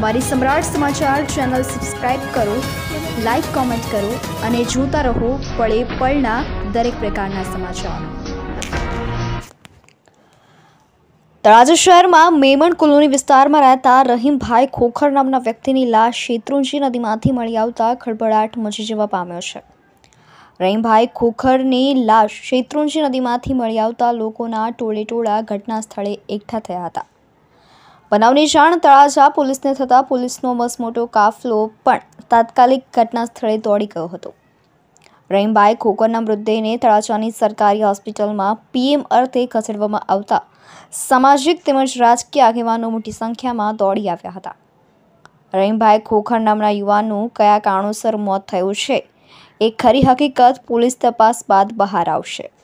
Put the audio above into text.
અમારી Samrat Samachar channel subscribe કરો like comment કરો અને જોતા રહો પળે પળના દરેક પ્રકારના સમાચાર. તળાજા શહેરમાં મેમણ કોલોની વિસ્તારમાં રહેતા રહીમભાઈ ખોખર નામના વ્યક્તિની લાશ શેત્રુંજી નદીમાંથી મળી આવતા ખળભળાટ મચી જવા પામ્યો છે. રહીમભાઈ ખોખરની લાશ શેત્રુંજી નદીમાંથી મળી આવતા લોકોના ટોળેટોળા ઘટના સ્થળે એકઠા થયા હતા. બનાવની જાણ તળાજા પોલીસને થતાં પોલીસનો મસમોટો કાફલો પણ તાત્કાલિક ઘટના સ્થળે દોડી ગયો હતો. રહીમભાઈ ખોકરના મૃતદેહને તળાજાની સરકારી હોસ્પિટલમાં પીએમ અર્થે ખસેડવામાં આવતા સામાજિક તેમજ રાજકીય આગેવાનો મોટી સંખ્યામાં દોડી આવ્યા હતા. રહીમભાઈ ખોખર નામના યુવાનનું કયા કારણોસર મોત થયું છે, એ ખરી હકીકત પોલીસ તપાસ બાદ બહાર આવશે.